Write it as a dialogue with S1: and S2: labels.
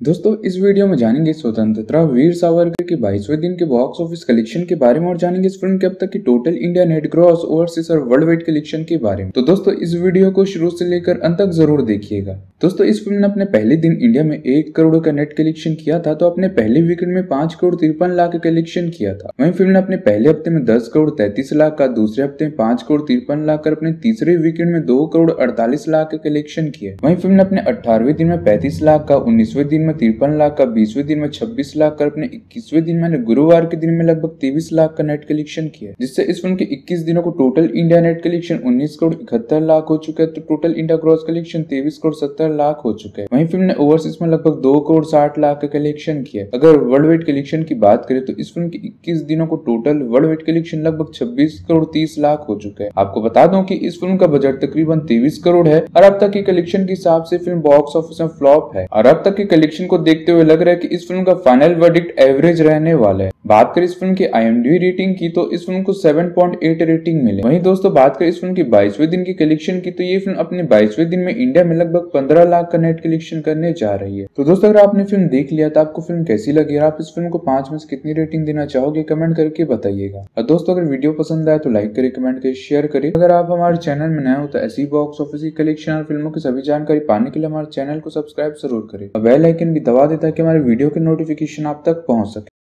S1: दोस्तों, इस वीडियो में जानेंगे स्वतंत्रता वीर सावरकर के बाईसवें दिन के बॉक्स ऑफ़िस कलेक्शन के बारे में और जानेंगे इस फ़िल्म के अब तक की total India net gross overseas और वर्ल्ड वाइड कलेक्शन के बारे में। तो दोस्तों, इस वीडियो को शुरू से लेकर अंत तक ज़रूर देखिएगा। दोस्तों, इस फ़िल्म ने अपने पहले दिन इंडिया में एक करोड़ का नेट कलेक्शन किया था तो अपने पहले वीकेंड में पाँच करोड़ तिरपन लाख का कलेक्शन किया था। वही फ़िल्म ने अपने पहले हफ़्ते में दस करोड़ तैतीस लाख का, दूसरे हफ़्ते में पाँच करोड़ तिरपन लाख कर अपने तीसरे वीकेंड में दो करोड़ अड़तालीस लाख का कलेक्शन किया वही फ़िल्म ने अपने अठारहवें दिन में पैंतीस लाख का, उन्नीसवें दिन में तिरपन लाख का, बीसवें दिन में छब्बीस लाख कर अपने इक्कीसवें दिन मैंने गुरुवार के दिन में लगभग तेईस लाख का नेट कलेक्शन किया जिससे इस फ़िल्म के इक्कीस दिनों को टोटल इंडिया नेट कलेक्शन उन्नीस करोड़ इकहत्तर लाख हो चुका है तो टोटल इंडिया ग्रॉस कलेक्शन तेईस करोड़ सत्तर लाख हो चुके है। वहीं फ़िल्म ने ओवरसीज में लगभग दो करोड़ साठ लाख का कलेक्शन किया अगर वर्ल्ड वाइड कलेक्शन की बात करें तो इस फ़िल्म के इक्कीस दिनों को टोटल वर्ल्ड वाइड कलेक्शन लगभग छब्बीस करोड़ तीस लाख हो चुका है। आपको बता दूँ की इस फ़िल्म का बजट तकरीबन तेईस करोड़ है और अब तक की कलेक्शन के हिसाब से फ़िल्म बॉक्स ऑफ़िस में फ्लॉप है और अब तक के कलेक्शन को देखते हुए लग रहा है की इस फ़िल्म का फाइनल वर्डिक्ट एवरेज रहने वाला है। बात करें इस फ़िल्म की आईएमडी रेटिंग की तो इस फ़िल्म को 7.8 रेटिंग मिले। वहीं दोस्तों बात करें इस फ़िल्म की बाईसवें दिन की कलेक्शन की तो ये फ़िल्म अपने बाईसवें दिन में इंडिया में लगभग 15 लाख का नेट कलेक्शन करने जा रही है। तो दोस्तों, अगर आपने फ़िल्म देख लिया तो आपको फ़िल्म कैसी लगी आप इस फ़िल्म को पाँच में से कितनी रेटिंग देना चाहोगे कमेंट करके बताइएगा। और दोस्तों, अगर वीडियो पसंद आए तो लाइक करे कमेंट करे शेयर करे। अगर आप हमारे चैनल में नए हो तो ऐसी बॉक्स ऑफ़िस की कलेक्शन और फ़िल्मों की सभी जानकारी पाने के लिए हमारे चैनल को सब्सक्राइब ज़रूर करें। बेल आइकन भी दबा देता है कि हमारे वीडियो के नोटिफिकेशन आप तक पहुँच सके।